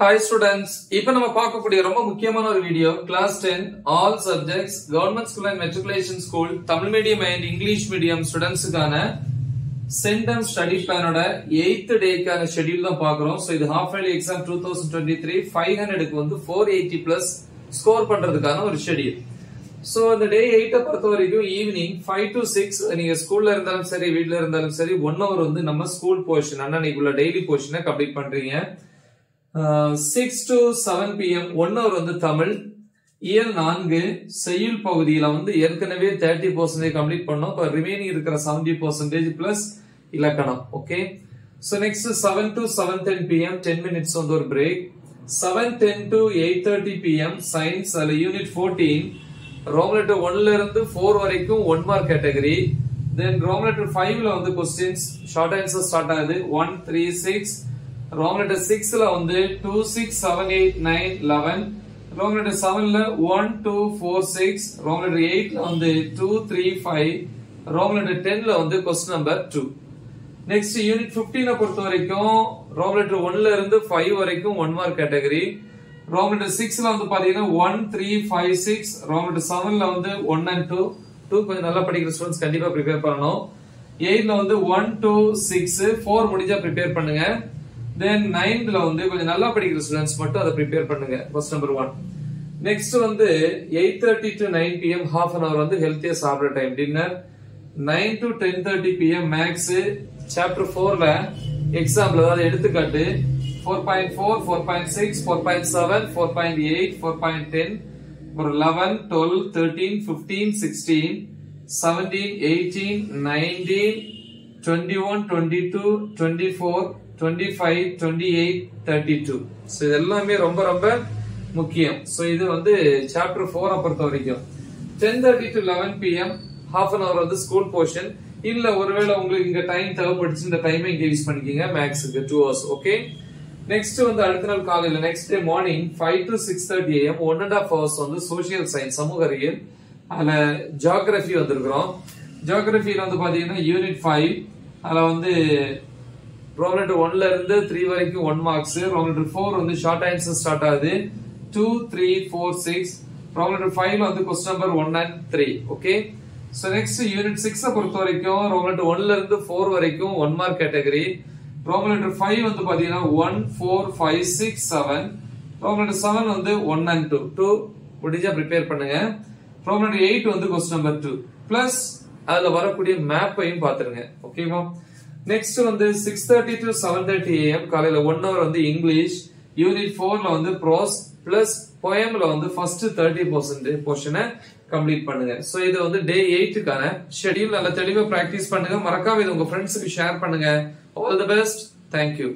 Hi students இப்போ நம்ம பார்க்கக்கூடிய ரொம்ப முக்கியமான ஒரு video class ten all subjects government school and matriculation school Tamil medium and English medium ஸ்டூடெண்ட்ஸுக்கான centum study பிளானோட எயித்து டேக்கான ஷெட்யூல் தான் பார்க்குறோம். ஸோ இது half yearly exam two thousand twenty three five ஹண்ட்ரடுக்கு வந்து ஃபோர் எயிட்டி பிளஸ் ஸ்கோர் பண்றதுக்கான ஒரு schedule so அந்த டே எயிட்டை பொறுத்த வரைக்கும் ஈவினிங் ஃபைவ் டு சிக்ஸ் நீங்க ஸ்கூல்ல இருந்தாலும் சரி வீட்டில் இருந்தாலும் சரி ஒன் ஹவர் வந்து நம்ம ஸ்கூல் போர்ஷன் அன்னன்னைக்குள்ள டெய்லி போர்ஷனை கம்ப்ளீட் பண்றீங்க. Six to seven PM one hour வந்து தமிழ். இயல் நான்கு செய்யுள் பகுதியில வந்து ஏற்கனவே தேர்ட்டி பர்சன்டேஜ் கம்ப்ளீட் பண்ணோம். இப்போ ரிமைனிங் இருக்கிற செவன்டி பர்சன்டேஜ் பிளஸ் இலக்கணம் okay so next seven to seven ten PM ten minutes வந்து ஒரு break seven ten to eight thirty PM science அதில் யூனிட் ஃபோர்டீன் ரோம் லெட்டர் ஒன்ல இருந்து ஃபோர் வரைக்கும் one mark category then Roman letter ஃபைவ்ல வந்து questions short answer start ஆகுது. One three six Roman letter சிக்ஸ்ல வந்து two six seven eight nine eleven Roman letter செவன்ல one two four six Roman letter எயிட்ல வந்து two three five Roman letter டென்ல வந்து question number two next unit பிப்டீனை பொறுத்த வரைக்கும் Roman letter ஒன்ல இருந்து ஃபைவ் வரைக்கும் one mark category Roman letter சிக்ஸ்ல வந்து பாத்தீங்கன்னா one three five six Roman letter செவன்ல வந்து ஒன் அண்ட் டூ டூ கொஞ்சம் நல்லா படிக்கிற ஸ்டூடெண்ட்ஸ் கண்டிப்பா ப்ரிப்பேர் பண்ணணும். எயிட்ல வந்து ஒன் டூ சிக்ஸ் ஃபோர் முடிஞ்சா ப்ரிப்பேர் பண்ணுங்க. தென் நைன்த்ல வந்து கொஞ்சம் நல்லா படிக்கிற ஸ்டூடெண்ட்ஸ் மட்டும் அதை ப்ரிப்பேர் பண்ணுங்க. ஃபர்ஸ்ட் நம்பர் ஒன் நெக்ஸ்ட் வந்து eight thirty to nine PM half an hour வந்து ஹெல்த்தியா சாப்பிட்ற time dinner nine to ten thirty PM maths chapter ஃபோர்ல எக்ஸாம்பிள் அதாவது எடுத்துக்காட்டு four point four four point six four point seven four point eight four point ten ஒரு eleven twelve thirteen fifteen sixteen seventeen eighteen nineteen twenty one twenty two twenty four twenty five twenty eight thirty two so இது எல்லாமே ரொம்ப ரொம்ப முக்கியம். So இது வந்து chapter ஃபோரை பொறுத்த வரைக்கும் ten thirty to eleven PM half an hour வந்து ஸ்கூல் போர்ஷன் இல்ல ஒருவேளை உங்களுக்கு இங்க டைம் தேவைப்படுச்சு இந்த டைமை இங்க யூஸ் பண்ணிக்கோங்க மேக்ஸுக்கு டூ ஹவர்ஸ் ஓகே நெக்ஸ்ட் வந்து அடுத்த நாள் காலையில next day morning five to six thirty AM one and half hours வந்து சோசியல் சயின்ஸ் சமூக அறிவியல். அதுல ஜியாகிரபி வந்திருக்கிறோம். ஜியாகிரபியில வந்து பாத்தீங்கன்னா யூனிட் ஃபைவ் அதுல வந்து ரோமலெட் ஒன்ல இருந்து த்ரீ வரைக்கும் one marks Roman letter four வந்து ஷார்ட் ஆன்சர் ஸ்டார்ட் ஆகுது. Two three four six Roman letter ஃபைவ்ல வந்து question number one and three okay so next unit சிக்ஸை பொறுத்த வரைக்கும் ரோமலெட் ஒன்ல இருந்து ஃபோர் வரைக்கும் one mark category Roman letter five வந்து பாத்தீங்கன்னா one four five six seven Roman letter seven வந்து ஒன் அண்ட் டூ டூ முடிஞ்சா ப்ரிப்பேர் பண்ணுங்க. ரோமன் லெட்டர் எயிட் வந்து கொஸ்டின் நம்பர் டூ பிளஸ் அதுல வரக்கூடிய மேப்பையும் பாத்துருங்க. ஓகேவா நெக்ஸ்ட் வந்து six thirty to seven thirty AM காலையில ஒன் ஹவர் வந்து இங்கிலீஷ் யூனிட் ஃபோர்ல வந்து ப்ரோஸ் பிளஸ் போயம்ல வந்து ஃபர்ஸ்ட் தேர்ட்டி பர்சன்ட் போர்ஷனை கம்ப்ளீட் பண்ணுங்க. ஸோ இது வந்து டே எயிட்டுக்கான ஷெடியூல் நல்லா தெளிவாக ப்ராக்டிஸ் பண்ணுங்க. மறக்காம இது உங்க ஃப்ரெண்ட்ஸுக்கு ஷேர் பண்ணுங்க. All the best thank you